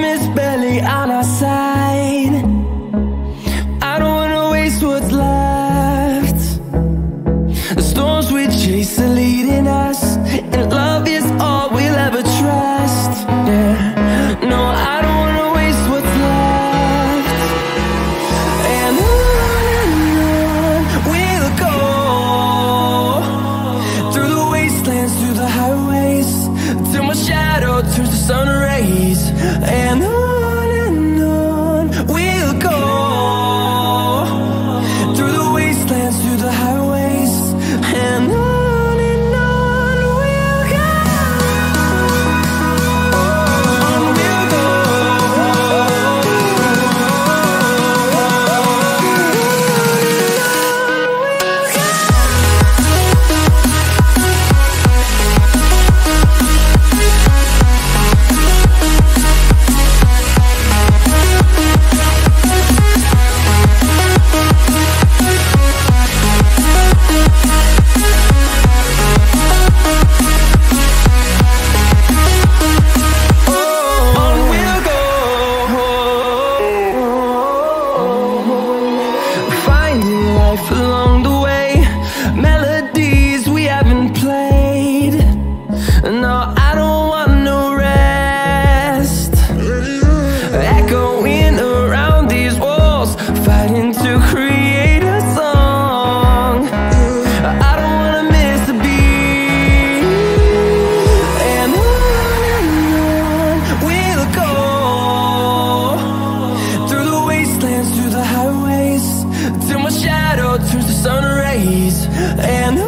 promise life along the way. Melodies we haven't played. No, I don't want no rest. Echoing around these walls Fighting to create sun rays and